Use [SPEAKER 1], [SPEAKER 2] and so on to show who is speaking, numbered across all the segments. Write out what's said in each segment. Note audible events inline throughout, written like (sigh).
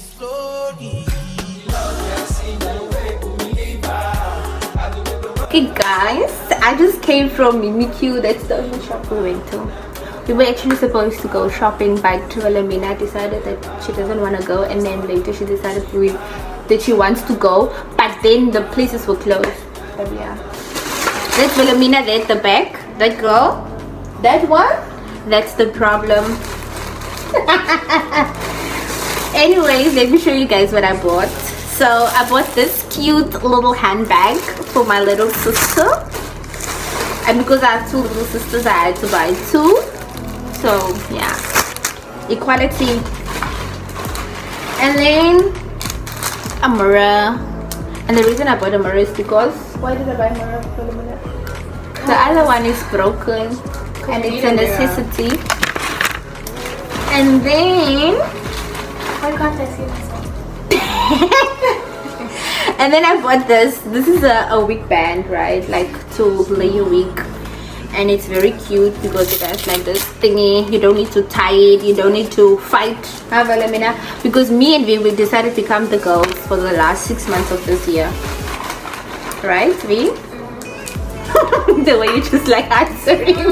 [SPEAKER 1] slowly.
[SPEAKER 2] Okay guys, I just came from Mimikyu, that's the only shop we went to. We were actually supposed to go shopping but Wilhelmina decided that she doesn't want to go and then later she decided that she wants to go but then the places were closed. But yeah. That's Wilhelmina there at the back. That girl. That one. That's the problem. (laughs) Anyways, let me show you guys what I bought. So I bought this cute little handbag for my little sister. And because I have two little sisters, I had to buy two. So yeah, equality. And then a mirror. And the reason I bought a mirror is because why did I buy a mirror for the? The other one is broken and it's a necessity. And then
[SPEAKER 3] Why can't I see myself?
[SPEAKER 2] and then I bought this. This is a, a wig band, right? Like to lay your wig. And it's very cute because it has like this thingy. You don't need to tie it. You don't need to fight. Because me and Vi, we decided to become the girls for the last six months of this year. Right, Vi? (laughs) the way you just like answering. (laughs)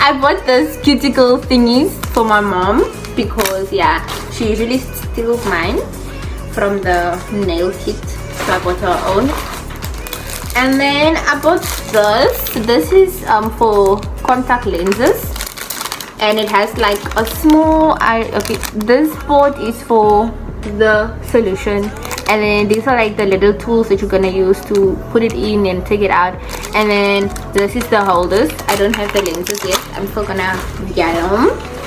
[SPEAKER 2] I bought this cuticle thingies for my mom because yeah, she usually steals mine from the nail kit. So I bought her own. And then I bought this. This is um, for contact lenses. And it has like a small I okay this board is for the solution and then these are like the little tools that you're gonna use to put it in and take it out and then this is the holders i don't have the lenses yet i'm still gonna get them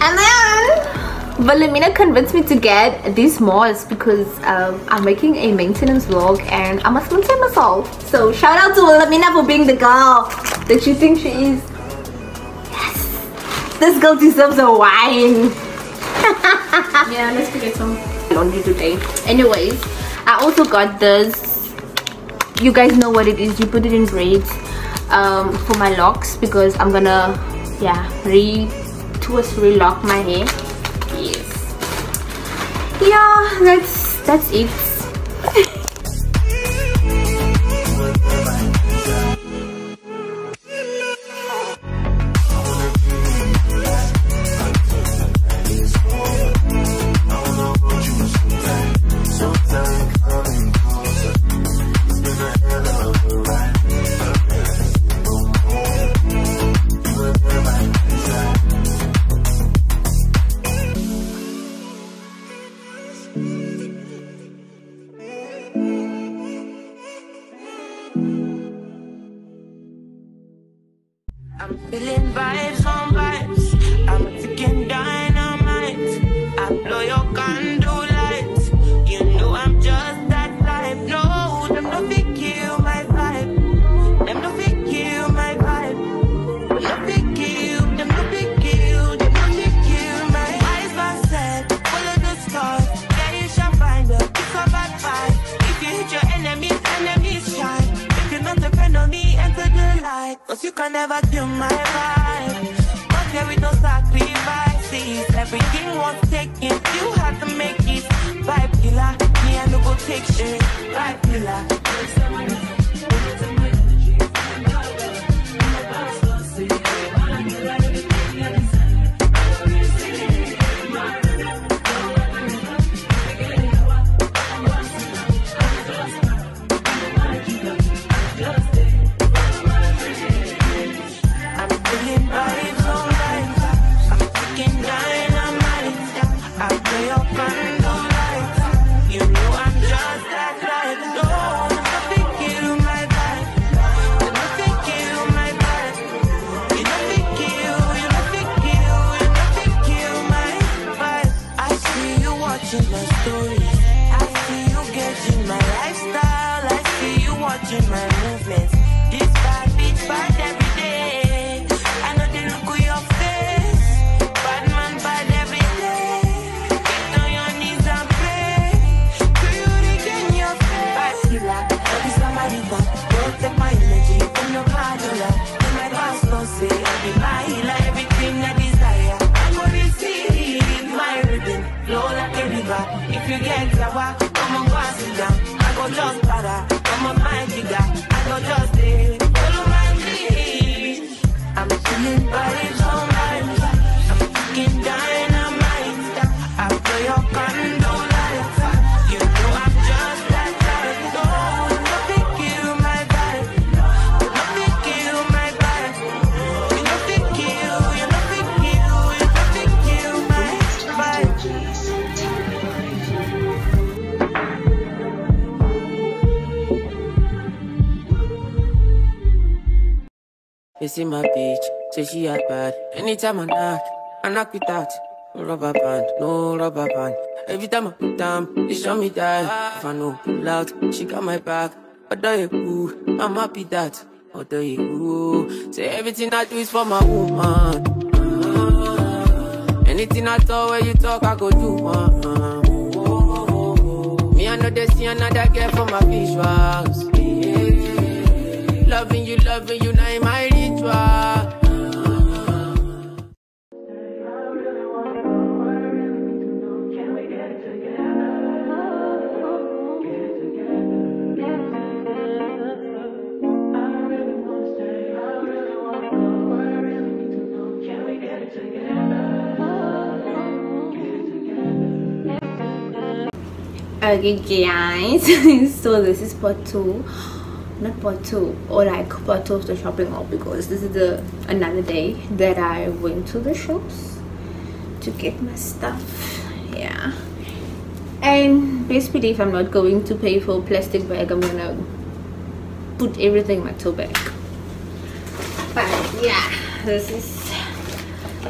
[SPEAKER 2] and then Valamina convinced me to get these malls because um, I'm making a maintenance vlog and I must maintain myself. So shout out to Valamina for being the girl that you think she is. Yes, this girl deserves a wine. (laughs)
[SPEAKER 3] Yeah, let's go get some.
[SPEAKER 2] laundry today anyways i also got this you guys know what it is you put it in braids um, for my locks because i'm gonna yeah re twist relock my hair. Yes. Yeah that's that's it (laughs)
[SPEAKER 1] sacrifices. Everything was taken. You had to make it. Vibe killer. Me, I no go take shit. Vibe watching my stories. I see you getting my lifestyle. I see you watching my
[SPEAKER 4] You
[SPEAKER 5] see my bitch, say she act bad. Anytime I knock, I knock it out. No rubber band, no rubber band. Every time I down, they show me that. If I know out, she got my back. Although you I'm happy that. Although you say everything I do is for my woman. Anything I talk, when you talk, I go do. Uh, me, I know they see another girl for my visuals. Loving you, loving you,
[SPEAKER 2] okay guys (laughs) so this is part two. Not part two or like part two of the shopping haul because this is the another day that i went to the shops to get my stuff. Yeah. And best believe i'm not going to pay for a plastic bag i'm gonna put everything in my tote bag. But yeah this is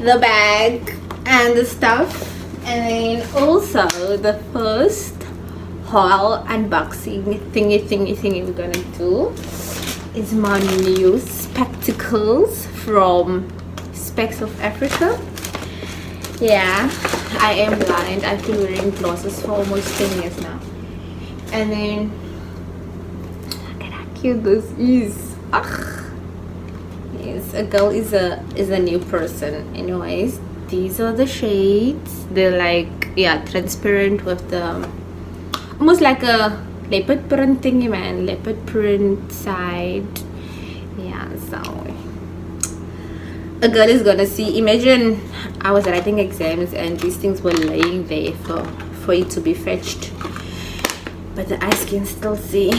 [SPEAKER 2] the bag and the stuff. And then also the first haul unboxing thingy thingy thingy we're gonna do is my new spectacles from Specs of Africa. Yeah I am blind. I've been wearing glasses for almost 10 years now. And then look at how cute this is. Ugh. yes a girl is a is a new person. Anyways these are the shades. They're like yeah transparent with the almost like a leopard print thingy man. Leopard print side. Yeah so. A girl is gonna see. Imagine i was writing exams and these things were laying there for for it to be fetched. But the eyes can still see.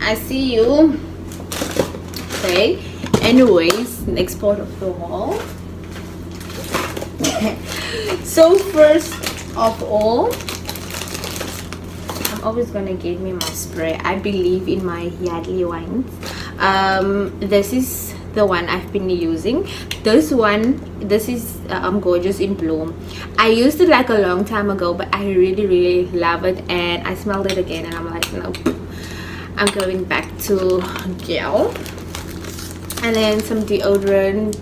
[SPEAKER 2] I see you. Okay. Anyways next part of the wall. (laughs) So first of all Always gonna get me my spray. I believe in my Yardley wines um, this is the one I've been using. This one this is um, gorgeous in bloom. I used it like a long time ago but I really really love it and I smelled it again and I'm like no I'm going back to gel and then some deodorant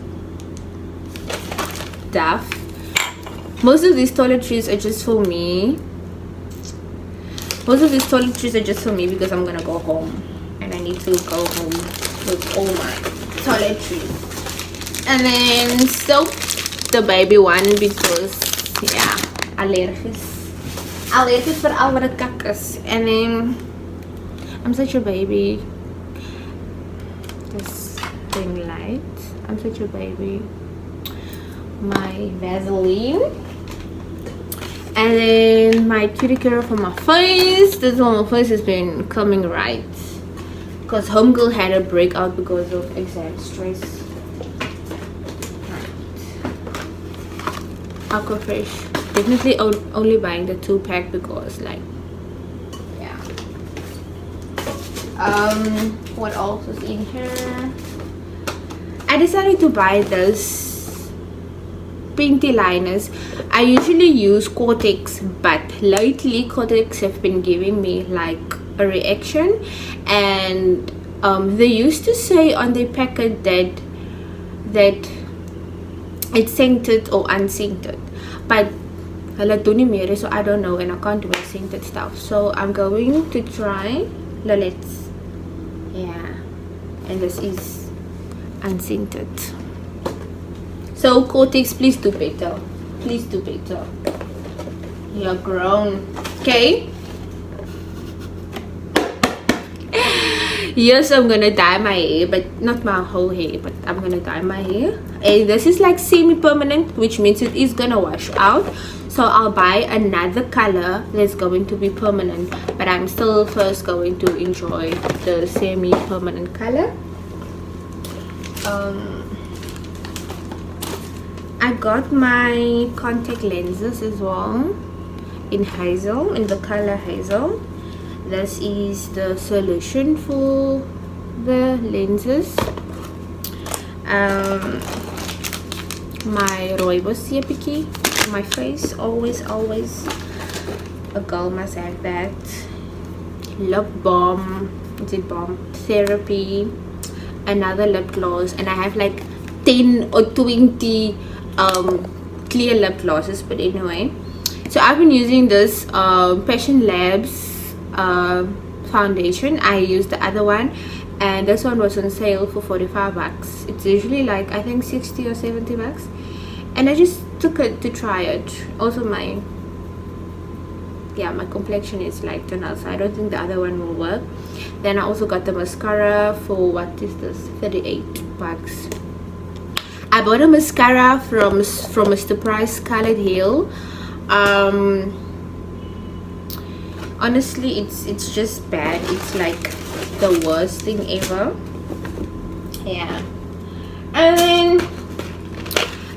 [SPEAKER 2] Duff most of these toiletries are just for me most of these toiletries are just for me because I'm gonna go home. And I need to go home with all my toiletries. And then soap the baby one because yeah allergies. Allergies for all the kakas and then I'm such a baby. This thing light. I'm such a baby. My Vaseline and then my cuticle for my face. This one my face has been coming right. Because homegirl had a breakout because of exam stress. Aquafresh definitely only buying the two pack because like yeah. Um what else is in here? I decided to buy this Pinty liners I usually use Kotex but lately Kotex have been giving me like a reaction. And um, they used to say on the packet that that it's scented or unscented but hulle doen nie so I don't know and I can't do scented stuff. So I'm going to try Lil-lets yeah. And this is unscented so Kotex please do better please do better you're grown. Okay? (laughs) Yes i'm gonna dye my hair but not my whole hair but i'm gonna dye my hair. And this is like semi-permanent which means it is gonna wash out. So i'll buy another color that's going to be permanent but i'm still first going to enjoy the semi-permanent color. Um i got my contact lenses as well in hazel in the color hazel. This is the solution for the lenses. Um my rooibos sepiki my face always always a girl must have that. Lip balm the balm? Therapy. Another lip gloss. And i have like 10 or 20 um clear lip glosses but anyway. So i've been using this um passion labs uh, foundation. I used the other one and this one was on sale for 45 bucks. It's usually like i think 60 or 70 bucks. And i just took it to try it. Also my yeah my complexion is light tone so i don't think the other one will work. Then i also got the mascara for what is this? 38 bucks i bought a mascara from from mr price scarlet hill. Um honestly it's it's just bad. It's like the worst thing ever. Yeah. And then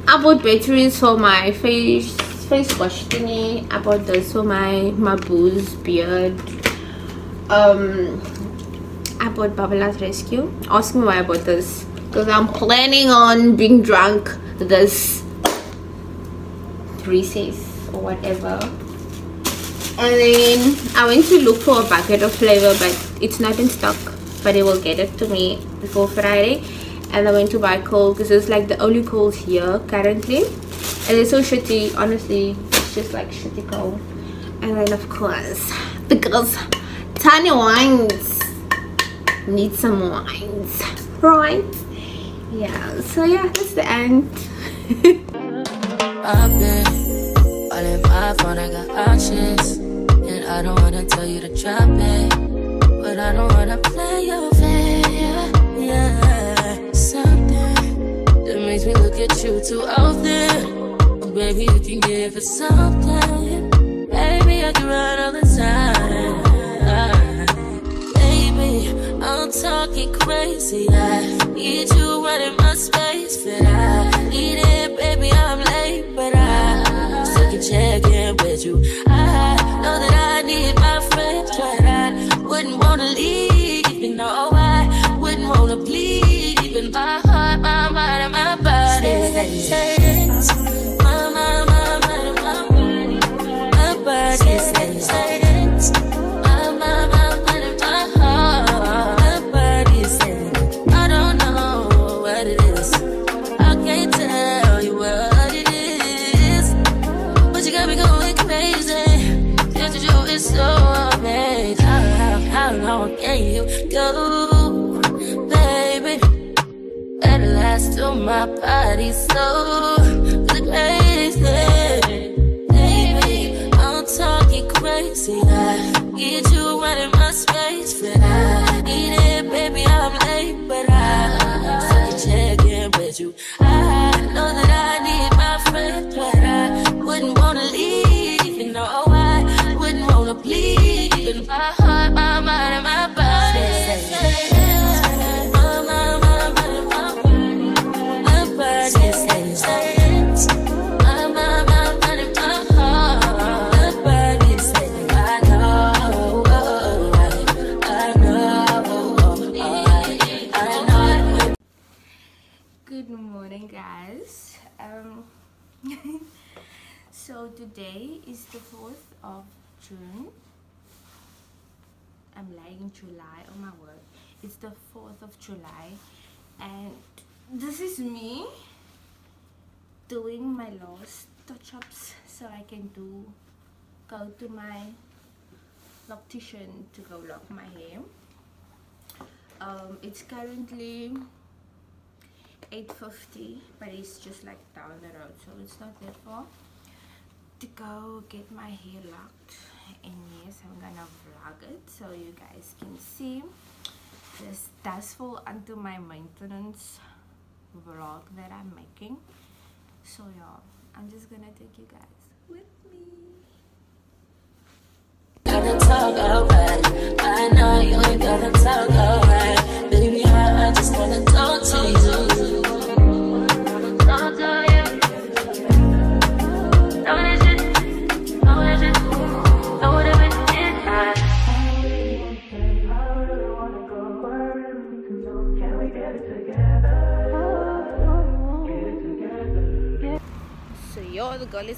[SPEAKER 2] i bought batteries for my face face wash thingy. I bought this for my my booze beard. Um i bought Babala's rescue. Ask me why i bought this because i'm planning on being drunk this recess or whatever. And then I went to look for a bucket of flavor but it's not in stock. But they will get it to me before Friday. And I went to buy cold because it's like the only cold here currently. And it's so shitty honestly it's just like shitty cold and then of course because TannieWines. Need some wines. Right yeah so yeah that's the end (laughs)
[SPEAKER 6] I got options. And I don't wanna tell you to drop it. But I don't wanna play your fair. Yeah, something that makes me look at you too often. Baby, you can give it something. Baby, I can run all the time. Talking crazy. I need you running my space, but I need it, my body's so
[SPEAKER 2] today is the 4th of june. I'm lying july oh my word it's the 4th of July. And this is me doing my last touch-ups so I can do go to my loctician to go lock my hair. Um, it's currently 8.50 but it's just like down the road so it's not that far to go get my hair locked and yes I'm gonna vlog it so you guys can see. This does fall under my maintenance vlog that I'm making. So y'all I'm just gonna take you guys with me.
[SPEAKER 6] I know you ain't gotta talk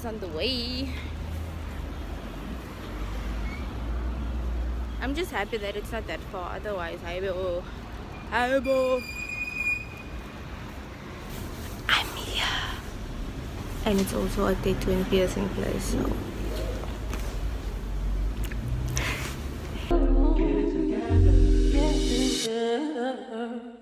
[SPEAKER 2] on the way. I'm just happy that it's not that far otherwise I will I will. I'm here. And it's also a day 20 piercing place so.
[SPEAKER 6] Listen,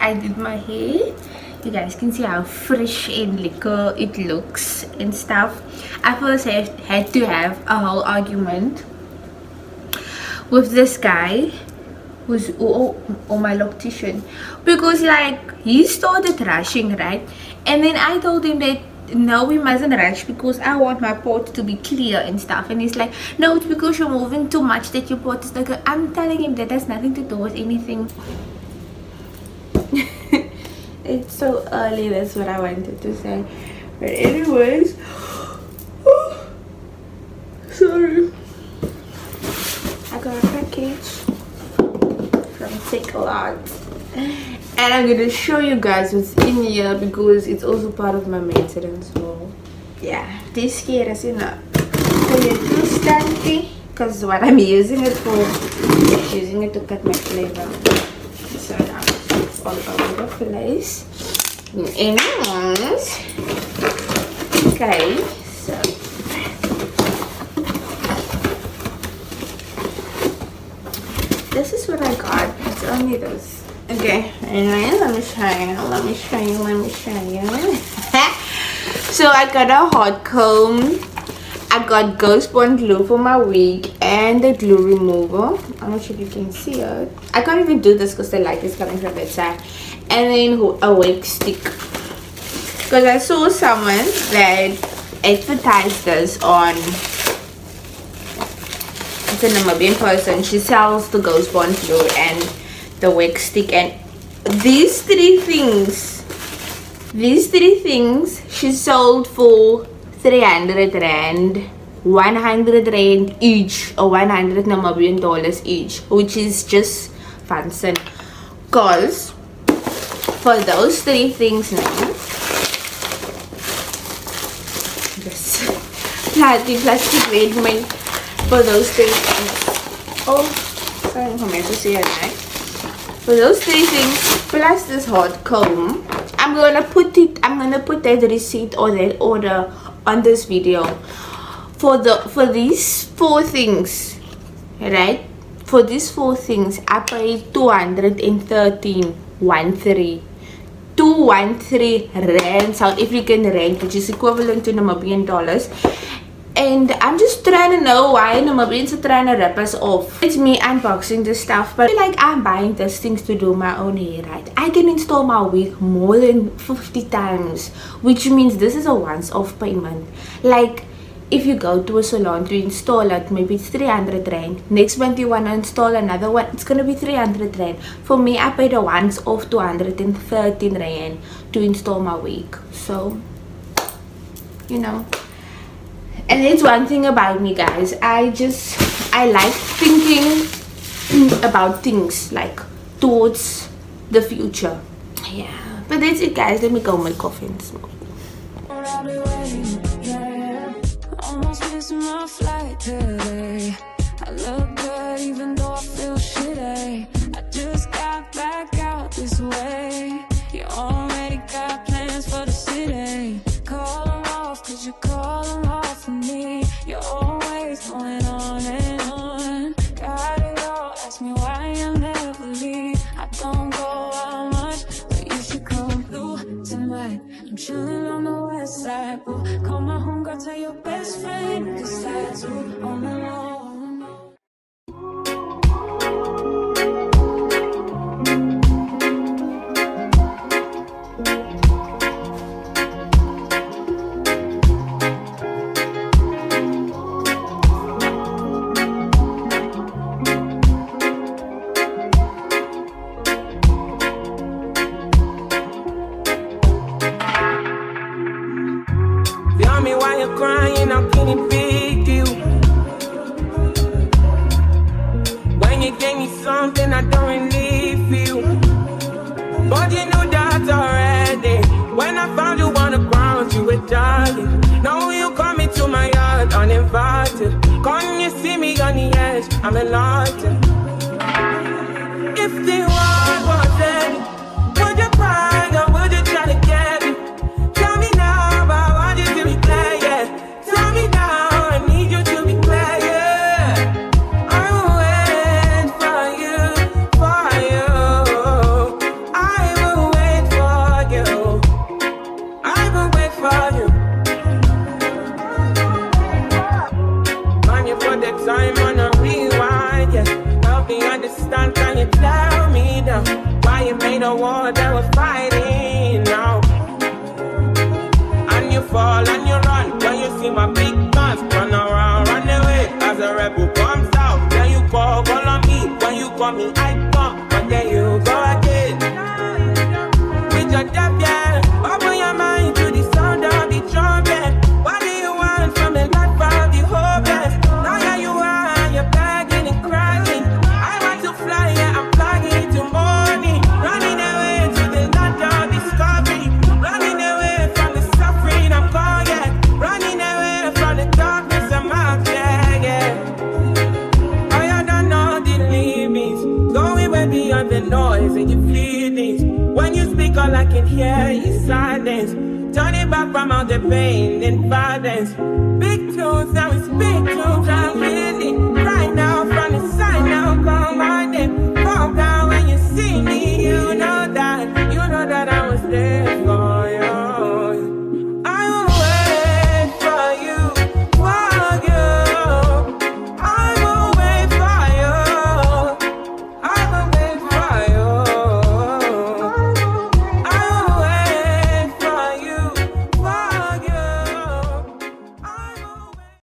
[SPEAKER 2] i did my hair. You guys can see how fresh and liquor it looks and stuff. I first had, had to have a whole argument with this guy who's oh, oh, my loctician. Because like he started rushing right? And then i told him that no we mustn't rush because i want my pot to be clear and stuff. And he's like no it's because you're moving too much that your pot is like i'm telling him that has nothing to do with anything (laughs) it's so early that's what i wanted to say. But anyways (gasps) sorry. I got a package from Takealot and i'm gonna show you guys what's in here because it's also part of my maintenance so yeah this here is in a because what i'm (laughs) using it for using it to cut my flavor so now it's all over the okay so this is what I got. It's only this. Okay, anyway, let me show you. Let me show you. Let me show you. (laughs) so I got a hot comb. I got Ghost Bond glue for my wig and the glue remover. I'm not sure if you can see it. I can't even do this because the light is coming from the side. And then a wig stick. Because I saw someone that advertised this on it's a Namibian person. She sells the Ghost Bond glue and the wig stick and these three things these three things she sold for 300 rand 100 rand each or 100 Namibian dollars each which is just fancy cause for those three things now this plastic plastic red for those three things. Oh, sorry, I'm to see it right. For those three things, plus this hot comb, I'm gonna put it. I'm gonna put that receipt or that order on this video. For the for these four things, right? For these four things, I paid 213 213 213 rand south african rand which is equivalent to namibian dollars and I'm just trying to know why Namibians are trying to rip us off. It's me unboxing this stuff, but like I'm buying these things to do my own hair, right? I can install my wig more than 50 times, which means this is a once-off payment. Like if you go to a salon to install it maybe it's 300 rand. Next month you want to install another one it's gonna be 300 rand. For me i paid a once off 213 rand to install my wig. So you know. And it's one thing about me guys. I just i like thinking (clears throat) about things like towards the future. Yeah. But that's it guys. Let me go make coffee and smoke
[SPEAKER 7] my flight today. I look good even though I feel shitty. I just got back out this way. You already got plans for the city. Call them off, cause you call Tell
[SPEAKER 1] me why you're crying, how can it be to you? When you gave me something I don't really you But you knew that already. When I found you on the ground, you were dying. Now you come into my yard uninvited. Come you see me on the edge, I'm enlightened. If the world was ending, call me, I can hear is silence. Turning back from all the pain and violence. Big tunes, now it's big tunes, I'm really